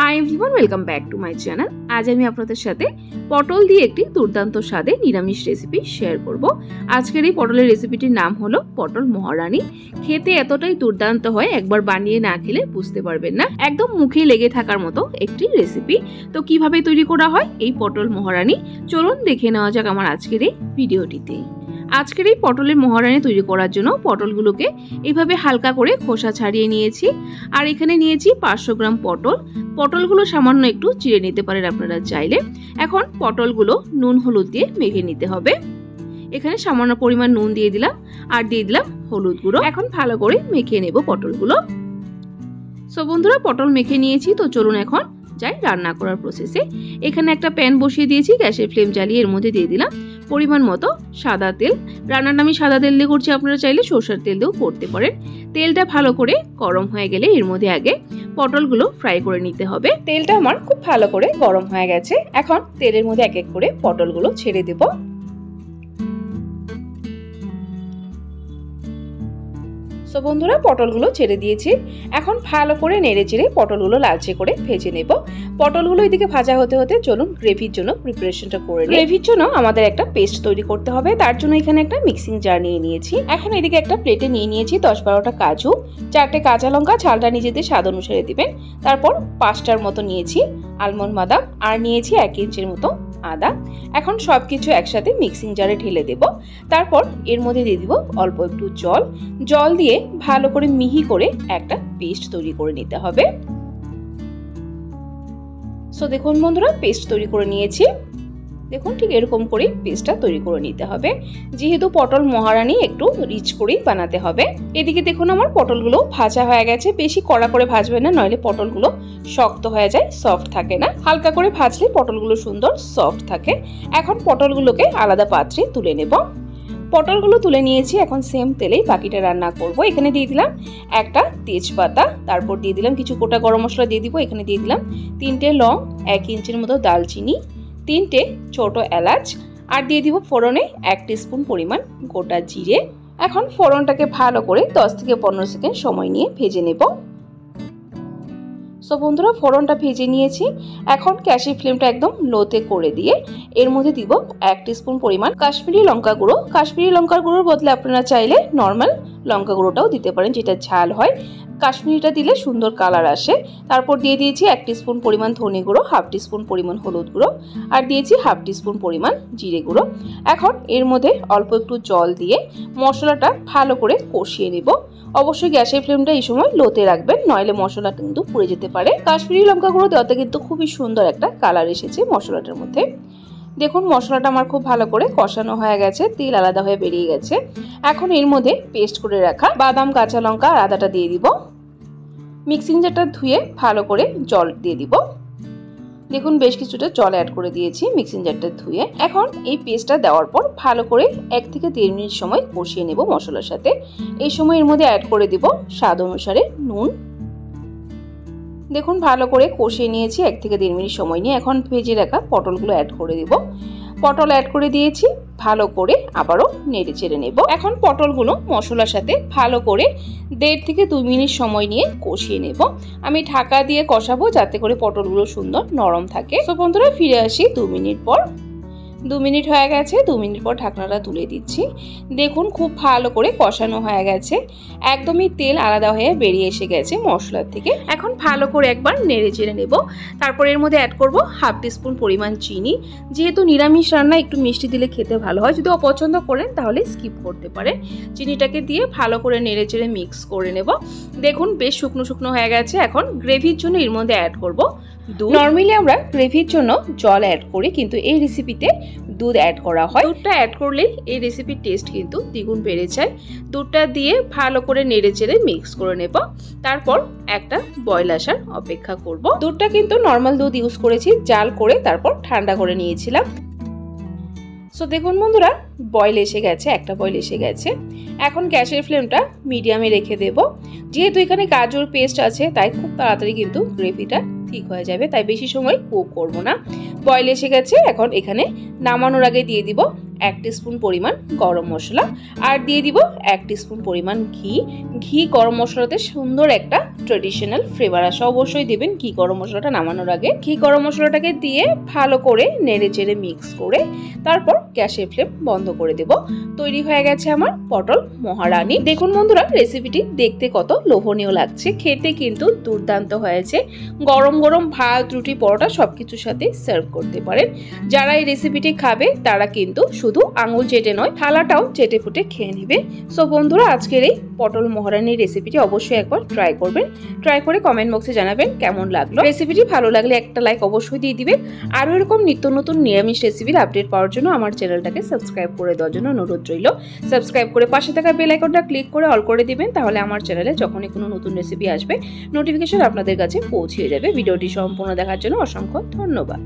Hi everyone welcome back to my channel আজ আমি আপনাদের সাথে পটল দিয়ে একটি দুর্দান্ত স্বাদে নিরামিষ রেসিপি শেয়ার করব। আজকের এই পটলের রেসিপিটির নাম হলো পটল মহারানী। খেতে এতটাই দুর্দান্ত হয়, একবার বানিয়ে না খেলে বুঝতে পারবেন না। একদম মুখে লেগে থাকার মতো একটি রেসিপি তো কীভাবে তৈরি করা হয় এই পটল মহারানী? চলুন দেখে নেওয়া যাক আমার আজকের এই ভিডিওটিতে আজকের এই পটলের মহারানি তৈরি করার জন্য পটলগুলোকে এইভাবে হালকা করে খোসা ছাড়িয়ে নিয়েছি। আর এখানে নিয়েছি পাঁচশো গ্রাম পটল। পটলগুলো সামান্য একটু চিড়ে নিতে পারেন আপনারা চাইলে। এখন পটলগুলো নুন হলুদ দিয়ে মেখে নিতে হবে। এখানে সামান্য পরিমাণ নুন দিয়ে দিলাম আর দিয়ে দিলাম হলুদ গুঁড়ো। এখন ভালো করে মেখে নেব পটলগুলো। সো বন্ধুরা, পটল মেখে নিয়েছি, তো চলুন এখন যাই রান্না করার প্রসেসে এখানে একটা প্যান বসিয়ে দিয়েছি, গ্যাসের ফ্লেম জ্বালিয়ে এর মধ্যে দিয়ে দিলাম। পরিমাণ মতো সাদা তেল। রান্নাটা আমি সাদা তেল দিয়ে করছি, আপনারা চাইলে সর্ষের তেল দিয়েও করতে পারেন। তেলটা ভালো করে গরম হয়ে গেলে এর মধ্যে আগে পটলগুলো ফ্রাই করে নিতে হবে। তেলটা আমার খুব ভালো করে গরম হয়ে গেছে। এখন তেলের মধ্যে এক এক করে পটলগুলো ছেড়ে দেবো। সো বন্ধুরা পটলগুলো ছেড়ে দিয়েছি। এখন ভালো করে নেড়ে চেড়ে পটলগুলো লালচে করে ভেজে নেব। পটলগুলো এদিকে ভাজা হতে হতে চলুন গ্রেভির জন্য প্রিপারেশনটা করে গ্রেভির জন্য আমাদের একটা পেস্ট তৈরি করতে হবে। তার জন্য এখানে একটা মিক্সিং জার নিয়ে নিয়েছি। এখন এদিকে একটা প্লেটে নিয়ে নিয়েছি দশ বারোটা কাজু, চারটে কাঁচা লঙ্কা, ঝালটা নিজেদের স্বাদ অনুসারে দিবেন। তারপর পাঁচটার মতো নিয়েছি আলমন্ড বাদাম আর নিয়েছি এক ইঞ্চির মতো আদা। এখন সব কিছু একসাথে মিক্সিং জারে ঢেলে দেব। তারপর এর মধ্যে দিয়ে দিব অল্প একটু জল। জল দিয়ে ভালো করে মিহি করে একটা পেস্ট তৈরি করে নিতে হবে। সো দেখুন বন্ধুরা পেস্ট তৈরি করে নিয়েছি। দেখুন, ঠিক এরকম করেই পেস্টটা তৈরি করে নিতে হবে। যেহেতু পটল মহারানি একটু রিচ করেই বানাতে হবে। এদিকে দেখুন, আমার পটলগুলো ভাজা হয়ে গেছে। বেশি কড়া করে ভাজবে না, নইলে পটলগুলো শক্ত হয়ে যায় সফট থাকে না। হালকা করে ভাজলে পটলগুলো সুন্দর সফট থাকে। এখন পটলগুলোকে আলাদা পাত্রে তুলে নেব। পটলগুলো তুলে নিয়েছি, এখন সেম তেলেই বাকিটা রান্না করব। এখানে দিয়ে দিলাম একটা তেজপাতা, তারপর দিয়ে দিলাম কিছু গোটা গরম মশলা দিয়ে দিব। এখানে দিয়ে দিলাম তিনটে লং, এক ইঞ্চির মতো দালচিনি তিনটে ছোট এলাচ, আর দিয়ে দিব ফোড়নে এক স্পুন পরিমাণ গোটা জিরে। এখন ফোড়নটাকে ভালো করে দশ থেকে পনেরো সেকেন্ড সময় নিয়ে ভেজে নেব। সো বন্ধুরা, ফোড়নটা ভেজে নিয়েছি। এখন গ্যাসের ফ্লেমটা একদম লোতে করে দিয়ে এর মধ্যে দিব এক স্পুন পরিমাণ কাশ্মীরি লঙ্কা গুঁড়ো। কাশ্মীরি লঙ্কার গুঁড়োর বদলে আপনারা চাইলে নর্মাল লঙ্কা গুঁড়োটাও দিতে পারেন, যেটা ঝাল হয়। কাশ্মীরিটা দিলে সুন্দর কালার আসে। তারপর দিয়ে দিয়েছি এক স্পুন পরিমাণ ধনে গুঁড়ো, হাফ স্পুন পরিমাণ হলুদ গুঁড়ো, আর দিয়েছি হাফ স্পুন পরিমাণ জিরে গুঁড়ো। এখন এর মধ্যে অল্প একটু জল দিয়ে মশলাটা ভালো করে কষিয়ে নেব। অবশ্যই গ্যাসের ফ্লেমটা এই সময় লোতে রাখবেন, নইলে মশলা কিন্তু পুড়ে যেতে পারে। কাশ্মীরি লঙ্কা গুঁড়ো দেওয়াতে কিন্তু খুবই সুন্দর একটা কালার এসেছে মশলাটার মধ্যে। দেখুন, মশলাটা আমার খুব ভালো করে কষানো হয়ে গেছে, তেল আলাদা হয়ে বেরিয়ে গেছে। এখন এর মধ্যে পেস্ট করে রাখা বাদাম, কাঁচা লঙ্কা আর আদাটা দিয়ে দিব। মিক্সিং জারটা ধুয়ে ভালো করে জল দিয়ে দিব। দেখুন, বেশ কিছুটা জল অ্যাড করে দিয়েছি মিক্সিং জারটা ধুয়ে। এখন এই পেস্টটা দেওয়ার পর ভালো করে এক থেকে দেড় মিনিট সময় কষিয়ে নেব মশলার সাথে। এই সময় এর মধ্যে অ্যাড করে দিব স্বাদ অনুসারে নুন দেখুন, ভালো করে কষিয়ে নিয়েছি। এক থেকে দেড় মিনিট সময় নিয়ে এখন ভেজে রাখা পটলগুলো অ্যাড করে দিব। পটল অ্যাড করে দিয়েছি, ভালো করে আবারও নেড়ে চেড়ে নেব। এখন পটলগুলো মশলার সাথে ভালো করে দেড় থেকে দুই মিনিট সময় নিয়ে কষিয়ে নেব। আমি ঢাকা দিয়ে কষাবো যাতে করে পটলগুলো সুন্দর নরম থাকে। তো বন্ধুরা, ফিরে আসি দু মিনিট পর। দু মিনিট হয়ে গেছে, দু মিনিট পর ঢাকনাটা তুলে দিচ্ছি। দেখুন, খুব ভালো করে কষানো হয়ে গেছে। একদমই তেল আলাদা হয়ে বেরিয়ে এসে গেছে মশলার থেকে। এখন ভালো করে একবার নেড়ে চেড়ে নেব। তারপর এর মধ্যে অ্যাড করব হাফ টিস্পুন পরিমাণ চিনি। যেহেতু নিরামিষ রান্না, একটু মিষ্টি দিলে খেতে ভালো হয়। যদি অপছন্দ করেন, তাহলে স্কিপ করতে পারেন। চিনিটাকে দিয়ে ভালো করে নেড়ে চেড়ে মিক্স করে নেব। দেখুন, বেশ শুকনো শুকনো হয়ে গেছে। এখন গ্রেভির জন্য এর মধ্যে অ্যাড করব নর্মালি আমরা গ্রেভির জন্য জল অ্যাড করি কিন্তু এই রেসিপিতে দুধ অ্যাড করা হয়। দুধটা অ্যাড করলে এই রেসিপির টেস্ট কিন্তু দ্বিগুণ বেড়ে যায়। দুধটা দিয়ে ভালো করে নেড়ে চেড়ে মিক্স করে নেব। তারপর একটা বয়ল আসার অপেক্ষা করব। দুধটা কিন্তু নর্মাল দুধ ইউজ করেছি জাল করে তারপর ঠান্ডা করে নিয়েছিলাম। সো দেখুন বন্ধুরা বয়েল এসে গেছে একটা বয়েল এসে গেছে। এখন গ্যাসের ফ্লেমটা মিডিয়ামে রেখে দেব। যেহেতু এখানে গাজর পেস্ট আছে তাই খুব তাড়াতাড়ি কিন্তু গ্রেভিটা ঠিক হয়ে যাবে, তাই বেশি সময় কুক করব না। বয়েল এসে গেছে, এখন এখানে নামানোর আগে দিয়ে দিব এক স্পুন পরিমাণ গরম মশলা, আর দিয়ে দিব এক স্পুন পরিমাণ ঘি। ঘি গরম মশলাতে সুন্দর একটা ট্রেডিশনাল ফ্লেভার আসে, অবশ্যই দেবেন ঘি গরম মশলাটা নামানোর আগে। ঘি গরম মশলাটাকে দিয়ে ভালো করে নেড়ে চেড়ে মিক্স করে, তারপর গ্যাসের ফ্লেম বন্ধ করে দেব। তৈরি হয়ে গেছে আমার পটল মহারানী। দেখুন বন্ধুরা রেসিপিটি দেখতে কত লোভনীয় লাগছে, খেতে কিন্তু দুর্দান্ত হয়েছে। গরম গরম ভাত, রুটি, পরোটা সব কিছুর সাথে সার্ভ করতে পারেন। যারা এই রেসিপিটি খাবে, তারা কিন্তু শুধু আঙুল চেটে নয়, থালাটাও চেটে ফুটে খেয়ে নেবে। সো বন্ধুরা, আজকের এই পটল মহারানির রেসিপিটি অবশ্যই একবার ট্রাই করবেন। ট্রাই করে কমেন্ট বক্সে জানাবেন কেমন লাগল। রেসিপিটি ভালো লাগলে একটা লাইক অবশ্যই দিয়ে দিবেন। আরও এরকম নিত্য নতুন নিরামিষ রেসিপির আপডেট পাওয়ার জন্য আমার চ্যানেলটাকে সাবস্ক্রাইব করে দেওয়ার জন্য অনুরোধ রইল। সাবস্ক্রাইব করে পাশে থাকা বেল আইকনটা ক্লিক করে অল করে দিবেন, তাহলে আমার চ্যানেলে যখনই কোনো নতুন রেসিপি আসবে নোটিফিকেশন আপনাদের কাছে পৌঁছে যাবে। ভিডিওটি সম্পূর্ণ দেখার জন্য অসংখ্য ধন্যবাদ।